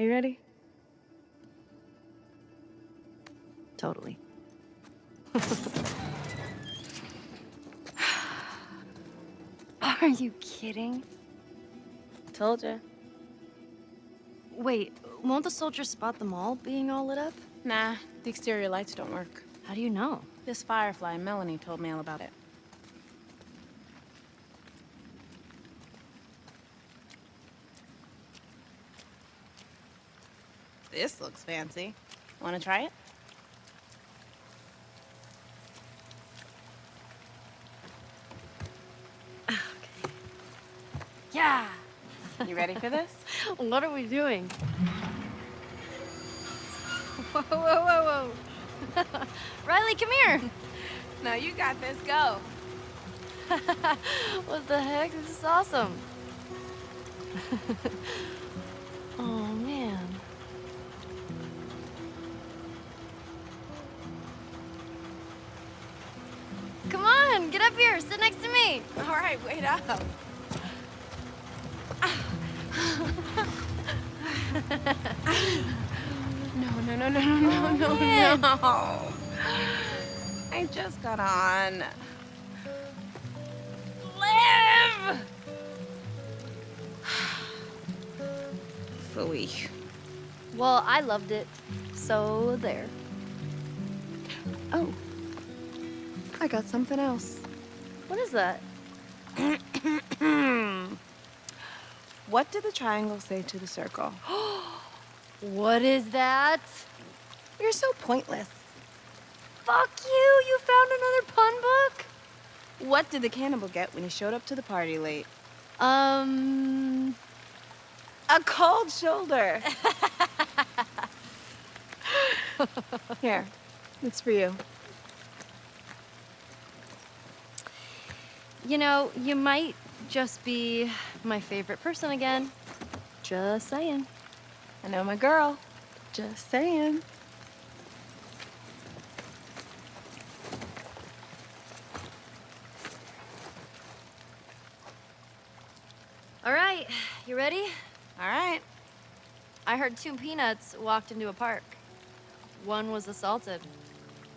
Are you ready? Totally. Are you kidding? Told ya. Wait, won't the soldiers spot them all being all lit up? Nah, the exterior lights don't work. How do you know? This Firefly, Melanie told me all about it. This looks fancy. Want to try it? Yeah! You ready for this? What are we doing? Whoa, whoa, whoa, whoa. Riley, come here! no, you got this. Go. what the heck? This is awesome. Up here. Sit next to me. All right, wait up. no, no, no, no, no, no, Oh, no, man. no. I just got on. Live! Phooey. Well, I loved it. So there. Oh. I got something else. What is that? What did the triangle say to the circle? What is that? You're so pointless. Fuck you! You found another pun book? What did the cannibal get when he showed up to the party late? Um. A cold shoulder. Here, it's for you. You know, you might just be my favorite person again. Just saying. I know my girl. Just saying. All right, you ready? All right. I heard two peanuts walked into a park. One was assaulted.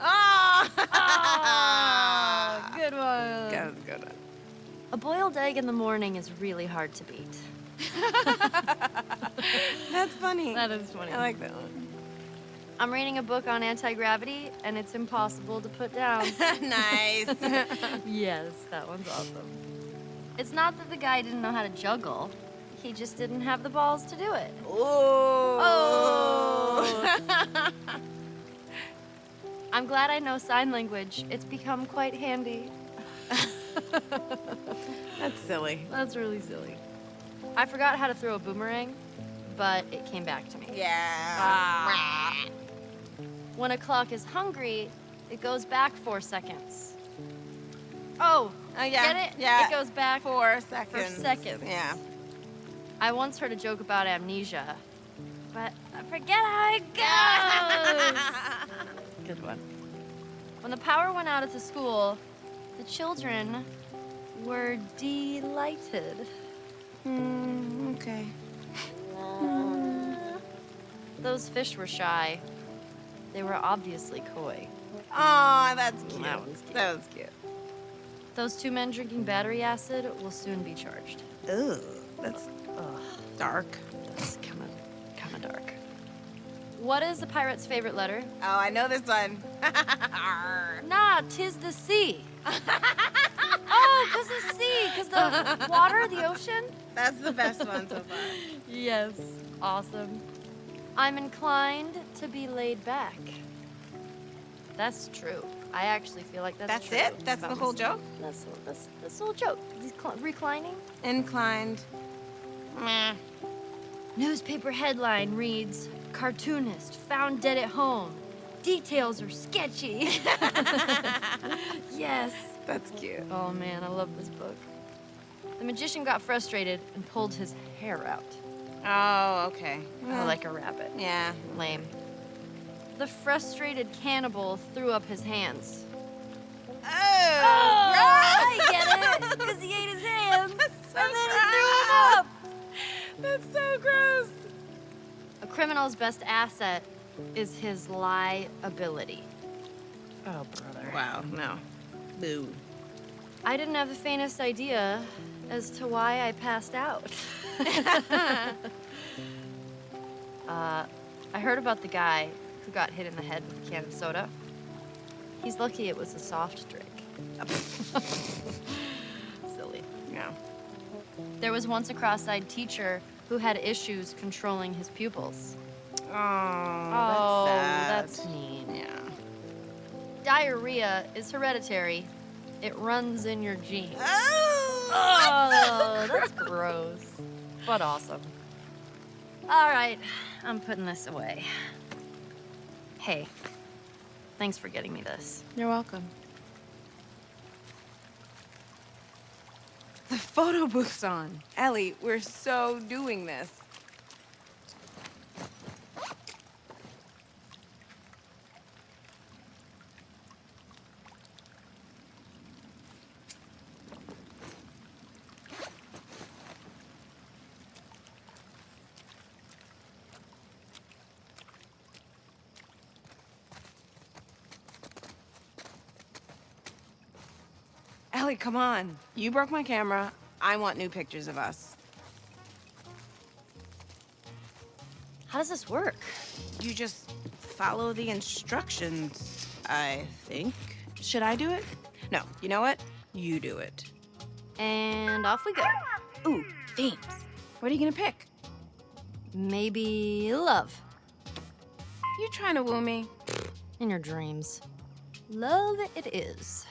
Oh! Good one. Good, good one. A boiled egg in the morning is really hard to beat. That's funny. That is funny. I like that one. I'm reading a book on anti-gravity, and it's impossible to put down. nice. yes, that one's awesome. It's not that the guy didn't know how to juggle. He just didn't have the balls to do it. Oh. I'm glad I know sign language. It's become quite handy. That's silly. That's really silly. I forgot how to throw a boomerang, but it came back to me. Yeah. Ah. When a clock is hungry, it goes back four seconds. Oh, Oh, yeah. get it? Yeah. It goes back. Four seconds. Four seconds. Yeah. I once heard a joke about amnesia, but I forget how it goes. Good one. When the power went out at the school, the children were delighted. Hmm, okay. Those fish were shy. They were obviously coy. Oh, that's cute. That one's cute. That was cute. Those two men drinking battery acid will soon be charged. Ugh, that's Ugh, dark. that's kind of kind of dark. What is the pirate's favorite letter? Oh, I know this one. Nah, tis the sea. oh, cause the sea, cause the water, the ocean. That's the best one so far. Yes, awesome. I'm inclined to be laid back. That's true. I actually feel like that's, That's true. it? That's the whole joke? That's, that's, that's the whole joke. Reclining? Inclined. Meh. Newspaper headline reads Cartoonist found dead at home. Details are sketchy. yes. That's cute. Oh man, I love this book. The magician got frustrated and pulled his hair out. Oh, okay. Oh, like a rabbit. Yeah. Lame. The frustrated cannibal threw up his hands. Oh, oh I get it! Because he ate his hands. so and then he threw them up! That's so gross. A criminal's best asset is his liability. Oh, brother. Wow, no. Boo. I didn't have the faintest idea as to why I passed out. uh, I heard about the guy who got hit in the head with a can of soda. He's lucky it was a soft drink. Silly. Yeah. There was once a cross-eyed teacher who had issues controlling his pupils. Oh, Oh, that's sad. that's mean. Yeah. Diarrhea is hereditary. It runs in your genes. Oh, Oh, that's gross. But awesome. All right, I'm putting this away. Hey, thanks for getting me this. You're welcome. The photo booth's on. Ellie, we're so doing this. Ellie, come on. You broke my camera. I want new pictures of us. How does this work? You just follow the instructions, I think. Should I do it? No, you know what? You do it. And off we go. Ooh, themes. What are you gonna pick? Maybe love You trying to woo me? in your dreams. Love it is.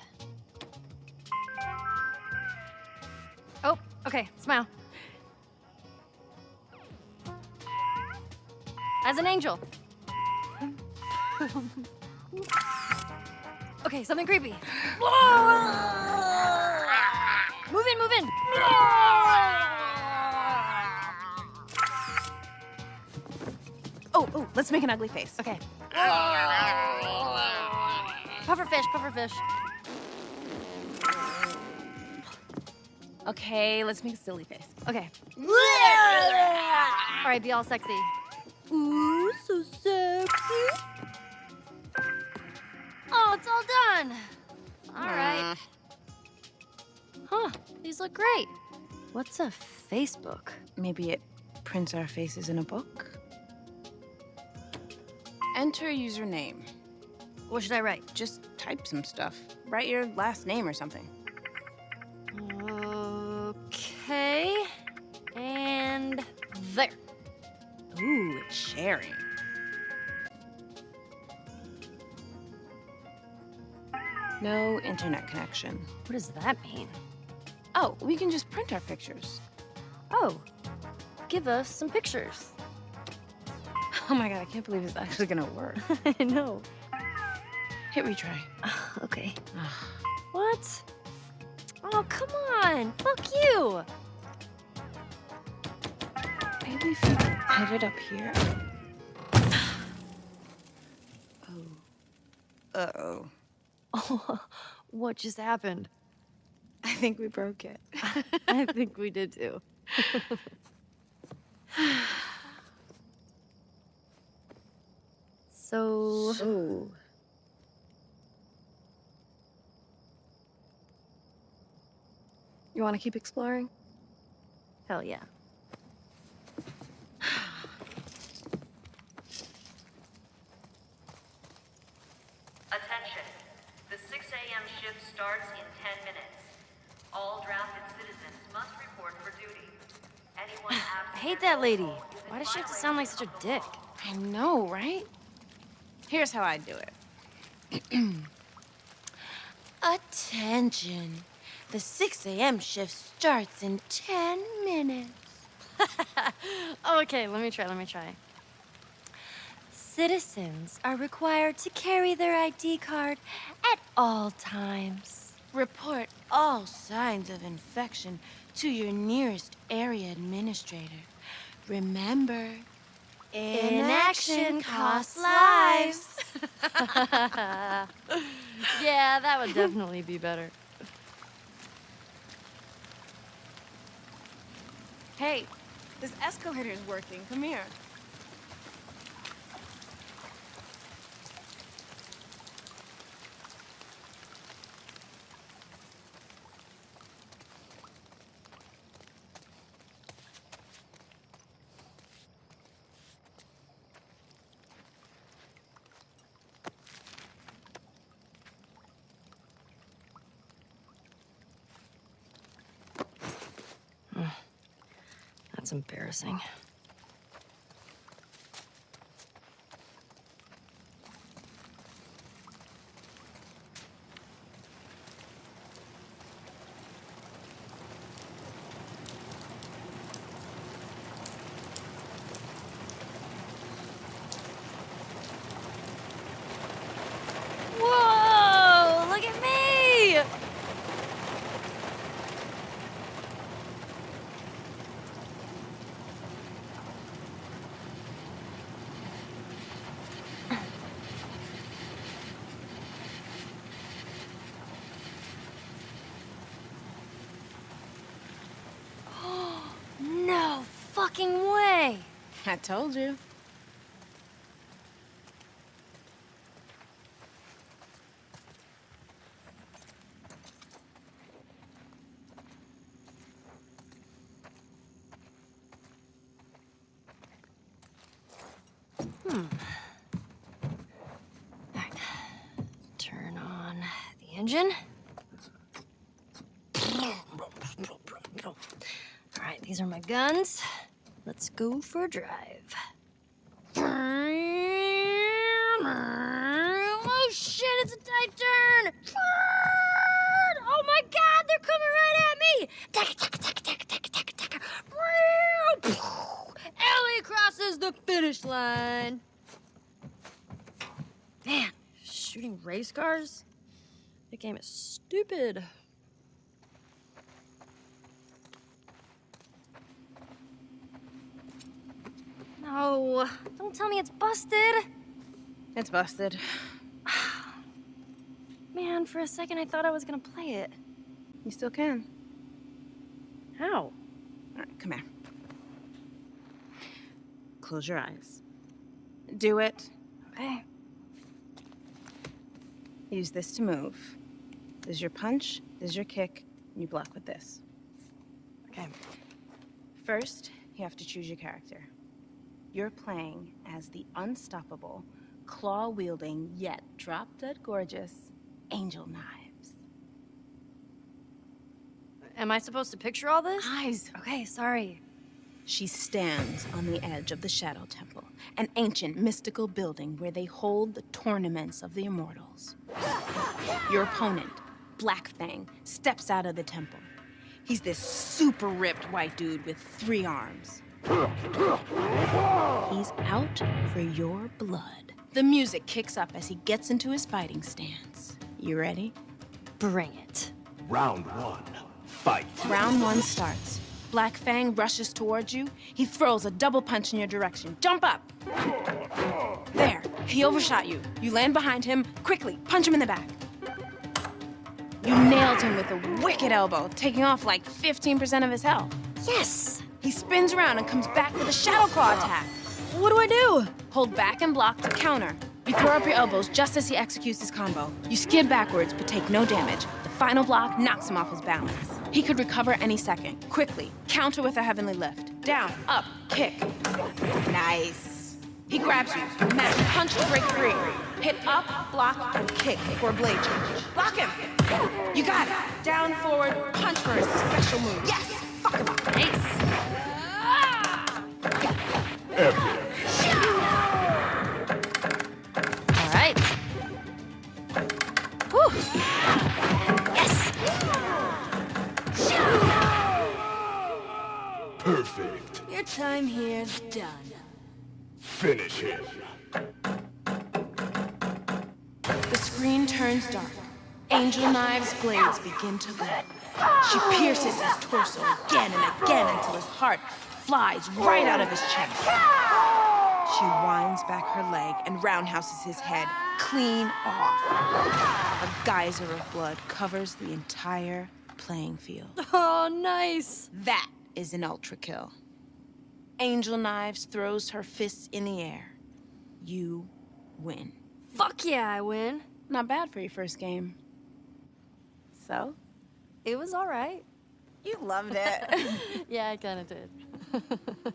Okay, smile. As an angel. okay, something creepy. move in, move in. Oh, oh, let's make an ugly face. Okay. Pufferfish, pufferfish. Okay, let's make a silly face. Okay. all right, be all sexy. Ooh, so sexy. Oh, it's all done. All right. Huh, these look great. What's a Facebook? Maybe it prints our faces in a book? Enter username. What should I write? Just type some stuff. Write your last name or something. Ooh, it's sharing. No internet connection. What does that mean? Oh, we can just print our pictures. Oh, give us some pictures. Oh my god, I can't believe it's actually gonna work. I know. Hit retry. Okay. What? Oh, come on. Fuck you. Maybe if you put it up here. oh. Uh-oh. Oh, what just happened? I think we broke it. I think we did too. so, Oh. You want to keep exploring? hell yeah. Attention. The 6 a.m. shift starts in 10 minutes. All drafted citizens must report for duty. Anyone I hate that lady. willful is in Why does she have to sound like such a dick? I know, right? Here's how I do it. Attention. The 6 a.m. shift starts in 10 minutes. Okay, let me try, let me try. Citizens are required to carry their ID card at all times. Report all signs of infection to your nearest area administrator. Remember, Inaction costs lives. yeah, that would definitely be better. Hey, this escalator's working. Come here. Embarrassing. Whoa! Look at me! no fucking way! I told you. Hmm. Alright. Turn on the engine. Alright, these are my guns. Let's go for a drive. Oh shit, it's a tight turn! Oh my god, they're coming right at me! Ellie crosses the finish line. Man, shooting race cars? The game is stupid. No, don't tell me it's busted. It's busted. Man, for a second I thought I was gonna play it. You still can. How? All right, come here. Close your eyes. Do it. Okay. Use this to move. This is your punch, this is your kick, and you block with this. Okay. First, you have to choose your character. You're playing as the unstoppable, claw wielding, yet drop dead gorgeous Angel Knives. Am I supposed to picture all this? Eyes! Okay, sorry. She stands on the edge of the Shadow Temple, an ancient mystical building where they hold the tournaments of the immortals. Your opponent, Black Fang, steps out of the temple. He's this super ripped white dude with three arms. He's out for your blood. The music kicks up as he gets into his fighting stance. You ready? Bring it. Round one. Fight. Round one starts. Black Fang rushes towards you. He throws a double punch in your direction. Jump up! There, he overshot you. You land behind him. Quickly, punch him in the back. You nailed him with a wicked elbow, taking off like 15% of his health. Yes! He spins around and comes back with a Shadow Claw attack. What do I do? Hold back and block to counter. You throw up your elbows just as he executes his combo. You skid backwards but take no damage. The final block knocks him off his balance. He could recover any second. Quickly, counter with a heavenly lift. Down, up, kick. Nice. He grabs you. Mash punch to break free. Hit up, block, and kick for a blade change. Block him. You got it. Down, forward, punch for his special move. Yes. Fuck him up. Nice. All right. Whew. Yes! Perfect. Your time here's done. Finish him. The screen turns dark. Angel Knives' blades begin to glow. She pierces his torso again and again until his heart flies right out of his chest. She winds back her leg and roundhouses his head clean off. A geyser of blood covers the entire playing field. Oh, nice. That is an ultra kill. Angel Knives throws her fists in the air. You win. Fuck yeah, I win. Not bad for your first game. So? It was all right. You loved it. Yeah, I kind of did.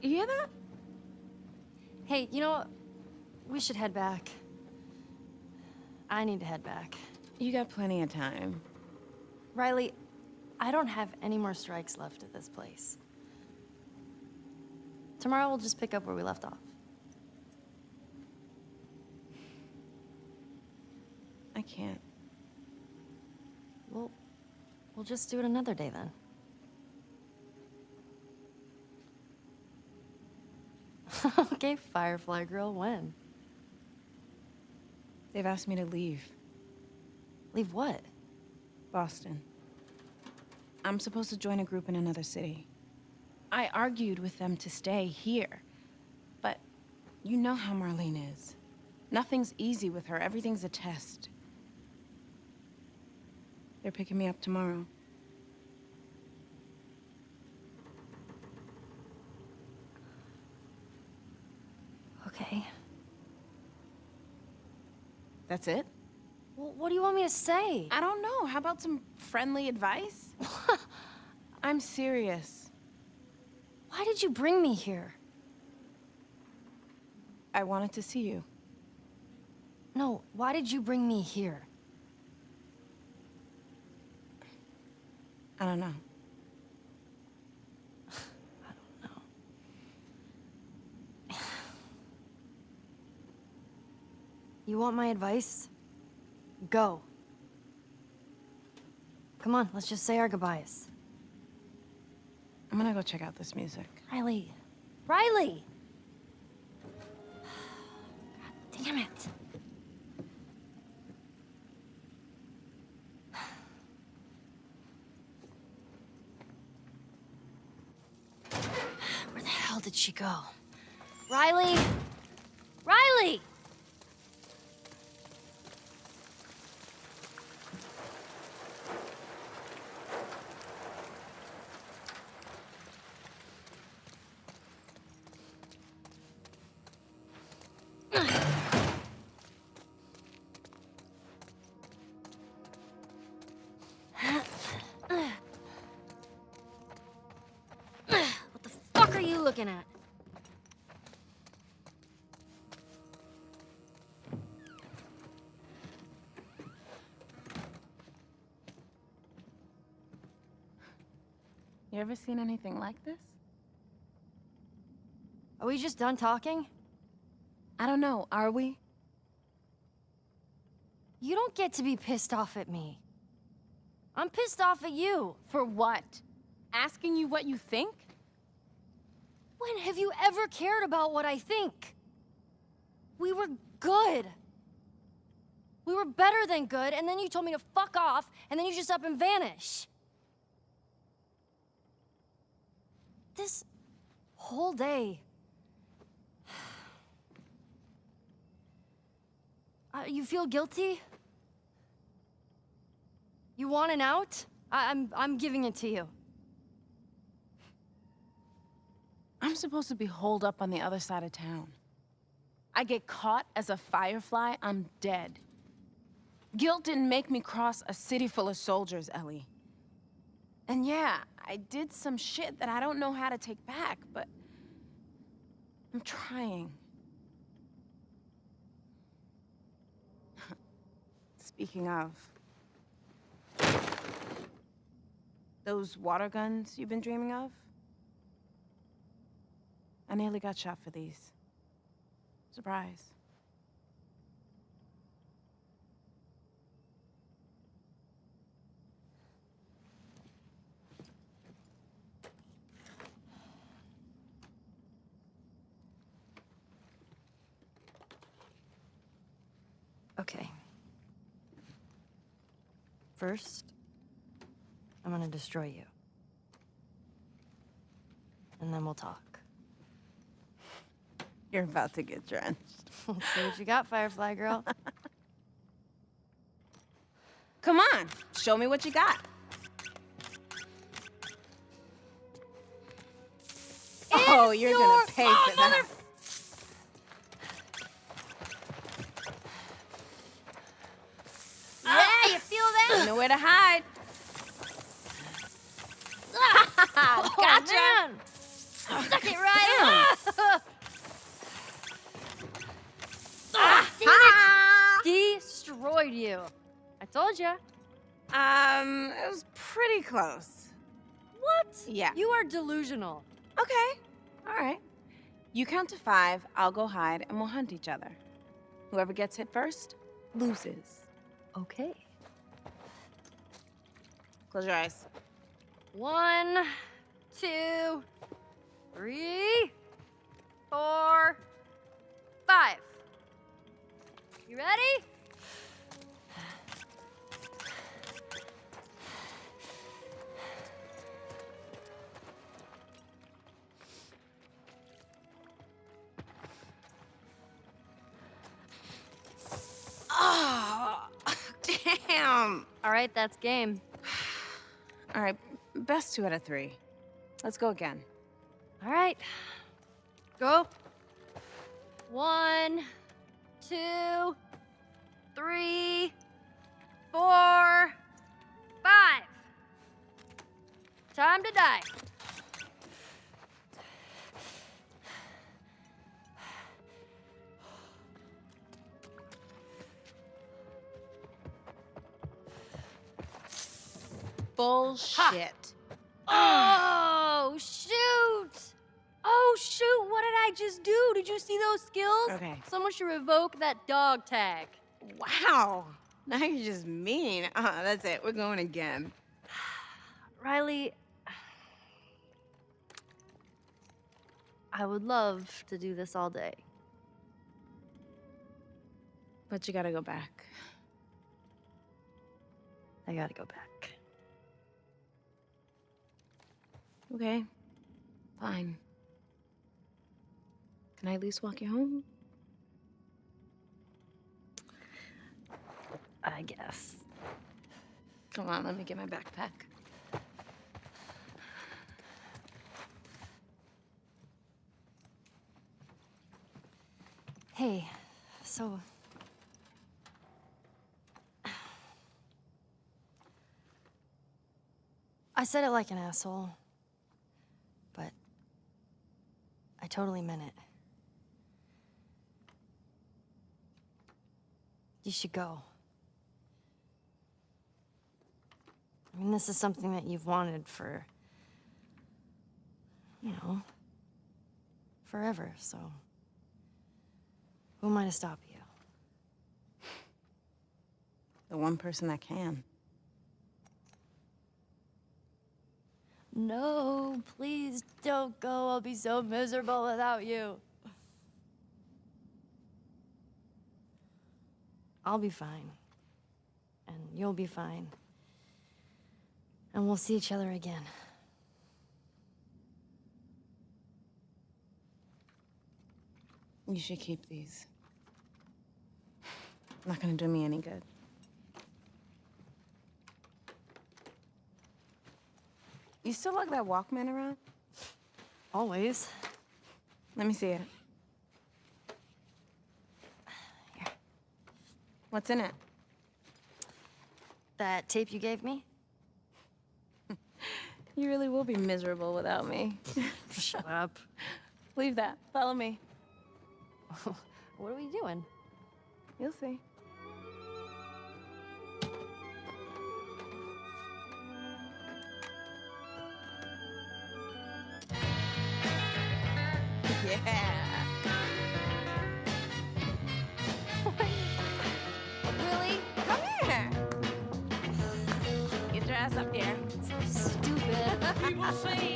you hear that? Hey, you know what? We should head back. I need to head back. You got plenty of time. Riley, I don't have any more strikes left at this place. Tomorrow we'll just pick up where we left off. I can't. Well, just do it another day then. okay, Firefly Girl, when? They've asked me to leave Leave what? Boston. I'm supposed to join a group in another city. I argued with them to stay here. But you know how Marlene is. Nothing's easy with her, everything's a test. They're picking me up tomorrow. Okay. That's it? Well, what do you want me to say? I don't know. How about some friendly advice? I'm serious. Why did you bring me here? I wanted to see you. No, why did you bring me here? I don't know. I don't know. You want my advice? Go. Come on, let's just say our goodbyes. I'm gonna go check out this music. Riley. Riley! God damn it. Where the hell did she go? Riley! Riley! You ever seen anything like this? Are we just done talking? I don't know. Are we? You don't get to be pissed off at me. I'm pissed off at you. For what? Asking you what you think? When have you ever cared about what I think? We were good. We were better than good, and then you told me to fuck off, and then you just up and vanish. This whole day. Uh, you feel guilty? You want an out? I- I'm I'm giving it to you. I'm supposed to be holed up on the other side of town. I get caught as a firefly, I'm dead. Guilt didn't make me cross a city full of soldiers, Ellie. And yeah, I did some shit that I don't know how to take back, but I'm trying. Speaking of, those water guns you've been dreaming of? I nearly got shot for these. Surprise. Okay. First, I'm gonna destroy you. And then we'll talk. You're about to get drenched. See what you got, Firefly Girl. Come on, show me what you got. oh, you're your- gonna pay for that. yeah, you feel that? Nowhere to hide. Oh, Gotcha. man. Stuck it right in. ah, damn it. Destroyed you. I told you. Um, it was pretty close. What? Yeah. You are delusional. Okay. All right. You count to five, I'll go hide, and we'll hunt each other. Whoever gets hit first loses. Okay. Close your eyes. One, two, three, four, five. You ready? Ah, damn. All right, that's game. All right, best two out of three. Let's go again. All right. Go. One, two, three, four, five. Time to die. Bullshit. Oh, shoot! Oh, shoot! What did I just do? Did you see those skills? Okay. Someone should revoke that dog tag. Wow. Now you're just mean. Uh, that's it. We're going again. Riley, I would love to do this all day. But you gotta go back. I gotta go back. Okay. Fine. Can I at least walk you home? I guess. Come on, let me get my backpack. Hey, so. I said it like an asshole, but I totally meant it. You should go. I mean, this is something that you've wanted for, you know, forever, so. Who am I to stop you? The one person that can. No, please don't go. I'll be so miserable without you. I'll be fine. And you'll be fine. And we'll see each other again. You should keep these. Not gonna do me any good. You still lug that Walkman around? Always. Let me see it. Here. What's in it? That tape you gave me? You really will be miserable without me. Shut up. Leave that. Follow me. What are we doing? You'll see. Yeah. Really? Come here. Get your ass up here. Stupid.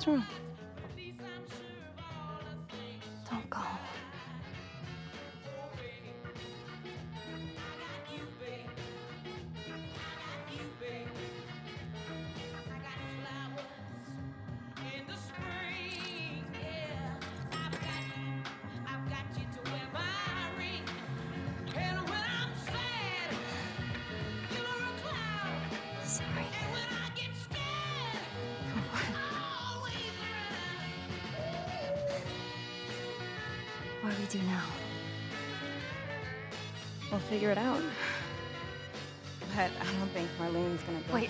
what's wrong? Do now? We'll figure it out. But I don't think Marlene's gonna go. Wait,